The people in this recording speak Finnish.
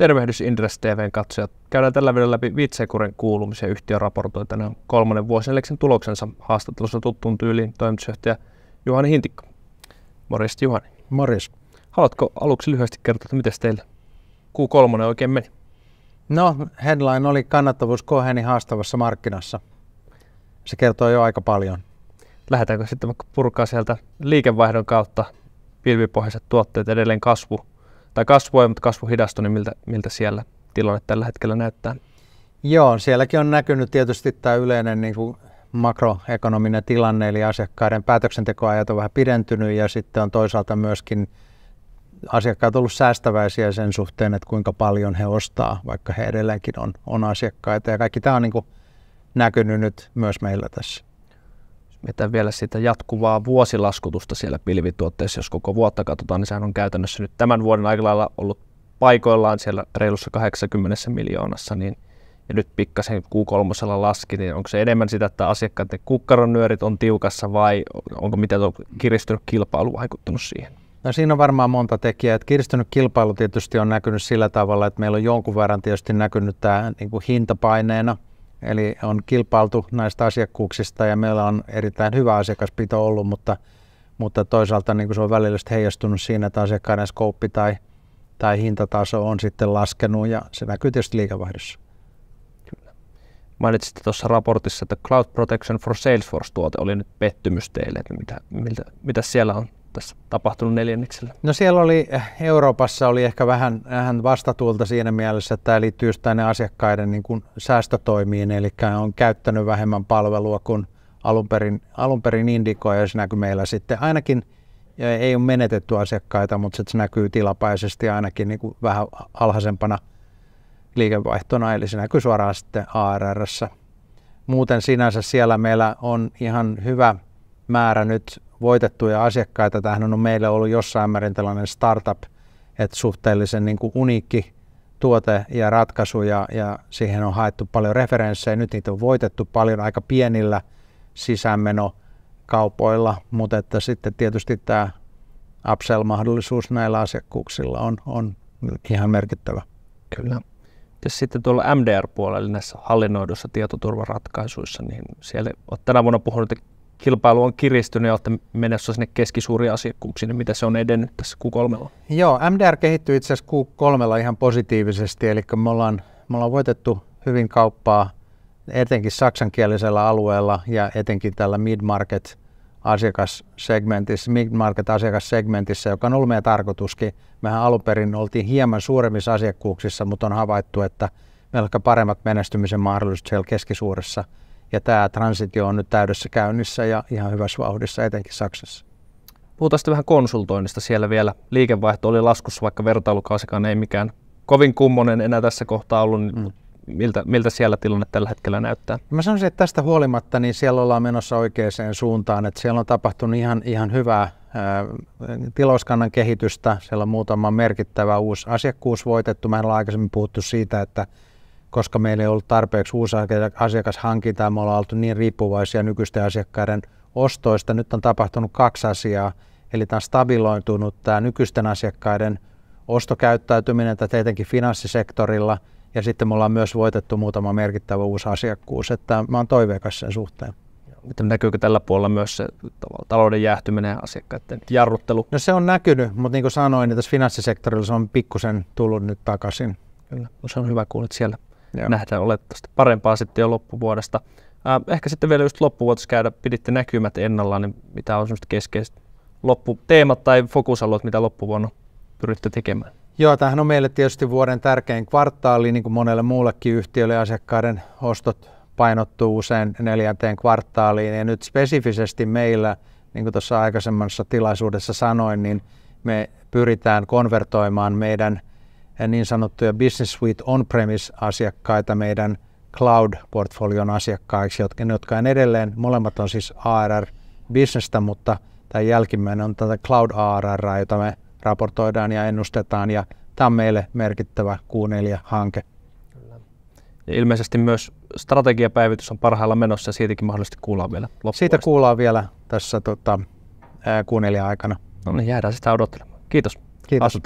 Tervehdys Indres TVn katsojat. Käydään tällä videolla läpi Vitsekuren kuulumisia. Yhtiö raportoi tänään kolmannen vuosineljäksen tuloksensa haastattelussa tuttuun tyyliin toimitusjohtaja Juhani Hintikko. Morjesta Juhani. Morjes. Haluatko aluksi lyhyesti kertoa, että miten teillä Q3 oikein meni? No, headline oli kannattavuus koheni haastavassa markkinassa. Se kertoo jo aika paljon. Lähdetäänkö sitten vaikka purkaa sieltä liikevaihdon kautta pilvipohjaiset tuotteet edelleen kasvu tai kasvua, mutta kasvu hidastui, niin miltä, miltä siellä tilanne tällä hetkellä näyttää? Joo, sielläkin on näkynyt tietysti tämä yleinen niin kuin makroekonominen tilanne, eli asiakkaiden päätöksentekoajat on vähän pidentynyt ja sitten on toisaalta myöskin asiakkaat ollut säästäväisiä sen suhteen, että kuinka paljon he ostaa, vaikka he edelleenkin on, on asiakkaita. Ja kaikki tämä on niin kuin näkynyt nyt myös meillä tässä mitä vielä sitä jatkuvaa vuosilaskutusta siellä pilvituotteessa, jos koko vuotta katsotaan, niin sehän on käytännössä nyt tämän vuoden aikalailla ollut paikoillaan siellä reilussa 80 miljoonassa, niin ja nyt pikkasen Q3 laski, niin onko se enemmän sitä, että asiakkaiden kukkaronyörit on tiukassa vai onko miten on kiristynyt kilpailu vaikuttanut siihen? No siinä on varmaan monta tekijää. Että kiristynyt kilpailu tietysti on näkynyt sillä tavalla, että meillä on jonkun verran tietysti näkynyt tämä niin kuin hintapaineena – Eli on kilpailtu näistä asiakkuuksista ja meillä on erittäin hyvä asiakaspito ollut, mutta, mutta toisaalta niin se on välillä heijastunut siinä, että asiakkaiden skouppi tai, tai hintataso on sitten laskenut ja se näkyy tietysti liikevaihdossa. Kyllä. Mainitsitte tuossa raportissa, että Cloud Protection for Salesforce-tuote oli nyt pettymys teille. Mitä, miltä, mitä siellä on tässä tapahtunut neljänneksellä? No siellä oli, eh, Euroopassa oli ehkä vähän, vähän vastatuulta siinä mielessä, että tämä liittyy just tänne asiakkaiden niin kuin säästötoimiin, eli on käyttänyt vähemmän palvelua kuin alun perin, alun perin indikoi, ja se näkyy meillä sitten ainakin, ei ole menetetty asiakkaita, mutta se näkyy tilapäisesti ainakin niin kuin vähän alhaisempana liikevaihtona, eli se näkyy suoraan sitten ARRssä. Muuten sinänsä siellä meillä on ihan hyvä määrä nyt voitettuja asiakkaita. Tämähän on meille ollut jossain määrin tällainen startup, että suhteellisen niin kuin uniikki tuote ja ratkaisu ja, ja siihen on haettu paljon referenssejä. Nyt niitä on voitettu paljon aika pienillä sisäänmenokaupoilla, mutta että sitten tietysti tämä upsell-mahdollisuus näillä asiakkuuksilla on, on ihan merkittävä. Kyllä. Ja sitten tuolla MDR-puolella, eli näissä hallinnoidussa tietoturvaratkaisuissa, niin siellä olet tänä vuonna puhunut, kilpailu on kiristynyt ja olette menossa sinne keskisuuriin asiakkuuksiin, niin mitä se on edennyt tässä Q3? Joo, MDR kehittyy itse asiassa Q3 ihan positiivisesti, eli me ollaan, me ollaan voitettu hyvin kauppaa etenkin saksankielisellä alueella ja etenkin tällä mid-market asiakassegmentissä, mid-market asiakassegmentissä, joka on ollut meidän tarkoituskin. Mehän alun perin oltiin hieman suuremmissa asiakkuuksissa, mutta on havaittu, että meillä on paremmat menestymisen mahdollisuudet siellä keskisuuressa – ja tämä transitio on nyt täydessä käynnissä ja ihan hyvässä vauhdissa, etenkin Saksassa. Puhutaan sitten vähän konsultoinnista. Siellä vielä liikevaihto oli laskussa, vaikka vertailukausikaan ei mikään kovin kummonen enää tässä kohtaa ollut. Niin mm. Miltä, miltä siellä tilanne tällä hetkellä näyttää? Mä sanoisin, että tästä huolimatta niin siellä ollaan menossa oikeaan suuntaan. Että siellä on tapahtunut ihan, ihan hyvää ää, tilauskannan kehitystä. Siellä on muutama merkittävä uusi asiakkuus voitettu. Mä en ole aikaisemmin puhuttu siitä, että koska meillä ei ollut tarpeeksi uusia asiakashankintaa, me ollaan oltu niin riippuvaisia nykyisten asiakkaiden ostoista. Nyt on tapahtunut kaksi asiaa, eli tämä on stabiloitunut tämä nykyisten asiakkaiden ostokäyttäytyminen, tai tietenkin finanssisektorilla, ja sitten me ollaan myös voitettu muutama merkittävä uusi asiakkuus, että mä oon toiveikas sen suhteen. Miten näkyykö tällä puolella myös se talouden jäähtyminen ja asiakkaiden jarruttelu? No se on näkynyt, mutta niin kuin sanoin, niin tässä finanssisektorilla se on pikkusen tullut nyt takaisin. Kyllä, no se on hyvä kuulla, että siellä Joo. nähdään olettavasti parempaa sitten jo loppuvuodesta. Äh, ehkä sitten vielä just loppuvuodessa käydä, piditte näkymät ennallaan, niin mitä on semmoista keskeiset lopputeemat tai fokusalueet, mitä loppuvuonna pyritte tekemään? Joo, tämähän on meille tietysti vuoden tärkein kvartaali, niin kuin monelle muullekin yhtiölle asiakkaiden ostot painottuu usein neljänteen kvartaaliin. Ja nyt spesifisesti meillä, niin kuin tuossa aikaisemmassa tilaisuudessa sanoin, niin me pyritään konvertoimaan meidän niin sanottuja Business Suite on-premise-asiakkaita meidän cloud-portfolion asiakkaiksi, jotka, jotka on edelleen, molemmat on siis ARR-bisnestä, mutta tämä jälkimmäinen on tätä Cloud ARR, jota me raportoidaan ja ennustetaan, ja tämä on meille merkittävä Q4-hanke. Ja ilmeisesti myös strategiapäivitys on parhailla menossa ja siitäkin mahdollisesti kuullaan vielä Siitä kuullaan vielä tässä tota, Q4-aikana. No niin, jäädään sitä odottelemaan. Kiitos, Kiitos.